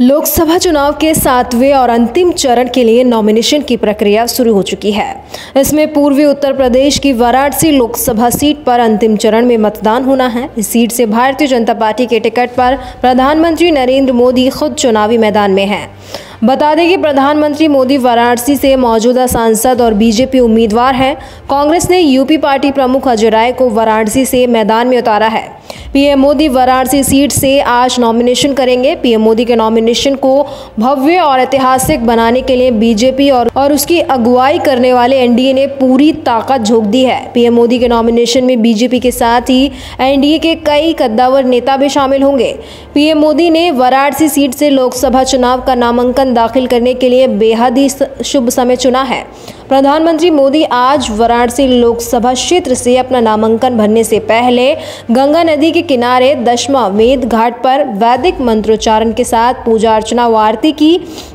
लोकसभा चुनाव के सातवें और अंतिम चरण के लिए नॉमिनेशन की प्रक्रिया शुरू हो चुकी है। इसमें पूर्वी उत्तर प्रदेश की वाराणसी लोकसभा सीट पर अंतिम चरण में मतदान होना है। इस सीट से भारतीय जनता पार्टी के टिकट पर प्रधानमंत्री नरेंद्र मोदी खुद चुनावी मैदान में हैं। बता दें कि प्रधानमंत्री मोदी वाराणसी से मौजूदा सांसद और बीजेपी उम्मीदवार हैं। कांग्रेस ने यूपी पार्टी प्रमुख अजय राय को वाराणसी से मैदान में उतारा है। पीएम मोदी वाराणसी सीट से आज नॉमिनेशन करेंगे। पीएम मोदी के नॉमिनेशन को भव्य और ऐतिहासिक बनाने के लिए बीजेपी और और उसकी अगुवाई करने वाले एनडीए ने पूरी ताकत झोंक दी है। पीएम मोदी के नॉमिनेशन में बीजेपी के साथ ही एनडीए के कई कद्दावर नेता भी शामिल होंगे। पीएम मोदी ने वाराणसी सीट से लोकसभा चुनाव का नामांकन दाखिल करने के लिए बेहद ही शुभ समय चुना है। प्रधानमंत्री मोदी आज वाराणसी लोकसभा क्षेत्र से अपना नामांकन भरने से पहले गंगा नदी के किनारे दशमा वेद घाट पर वैदिक मंत्रोच्चारण के साथ पूजा अर्चना व आरती की।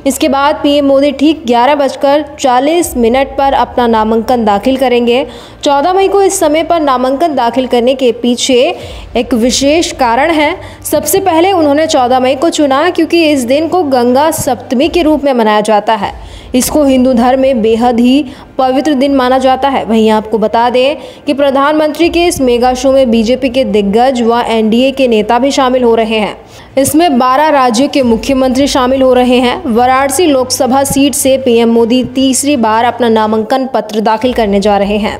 इसके बाद पीएम मोदी ठीक ग्यारह बजकर चालीस मिनट पर अपना नामांकन दाखिल करेंगे। चौदह मई को इस समय पर नामांकन दाखिल करने के पीछे एक विशेष कारण है। सबसे पहले उन्होंने चौदह मई को चुना क्योंकि इस दिन को गंगा सप्तमी के रूप में मनाया जाता है। इसको हिंदू धर्म में बेहद ही पवित्र दिन माना जाता है। वहीं आपको बता दें कि प्रधानमंत्री के इस मेगा शो में बीजेपी के दिग्गज व एनडीए के नेता भी शामिल हो रहे हैं। इसमें 12 राज्यों के मुख्यमंत्री शामिल हो रहे हैं। वाराणसी लोकसभा सीट से पीएम मोदी तीसरी बार अपना नामांकन पत्र दाखिल करने जा रहे हैं।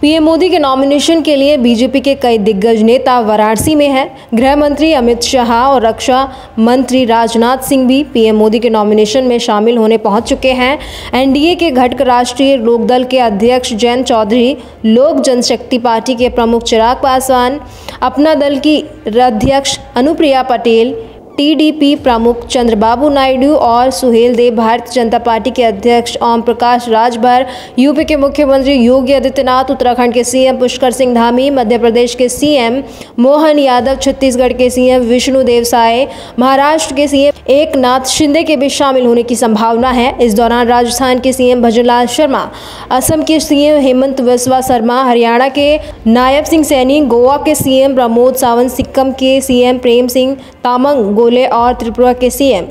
पीएम मोदी के नॉमिनेशन के लिए बीजेपी के कई दिग्गज नेता वाराणसी में हैं। गृह मंत्री अमित शाह और रक्षा मंत्री राजनाथ सिंह भी पीएम मोदी के नॉमिनेशन में शामिल होने पहुँच चुके हैं। एनडीए के घटक राष्ट्रीय लोकदल के अध्यक्ष जयंत चौधरी, लोक जनशक्ति पार्टी के प्रमुख चिराग पासवान, अपना दल की अध्यक्ष अनुप्रिया पटेल टीडीपी प्रमुख चंद्रबाबू नायडू और सुहेल देव भारतीय जनता पार्टी के अध्यक्ष ओम प्रकाश राजभर, यूपी के मुख्यमंत्री योगी आदित्यनाथ, उत्तराखंड के सीएम पुष्कर सिंह धामी, मध्य प्रदेश के सीएम मोहन यादव, छत्तीसगढ़ के सीएम विष्णु देव साय महाराष्ट्र के सीएम एक नाथ शिंदे के भी शामिल होने की संभावना है। इस दौरान राजस्थान के सीएम भजनलाल शर्मा, असम के सीएम हेमंत बिस्वा शर्मा, हरियाणा के नायब सिंह सैनी, गोवा के सीएम प्रमोद सावंत, सिक्किम के सीएम प्रेम सिंह तामंग गोले और त्रिपुरा के सीएम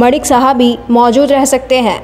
मणिक साहा भी मौजूद रह सकते हैं।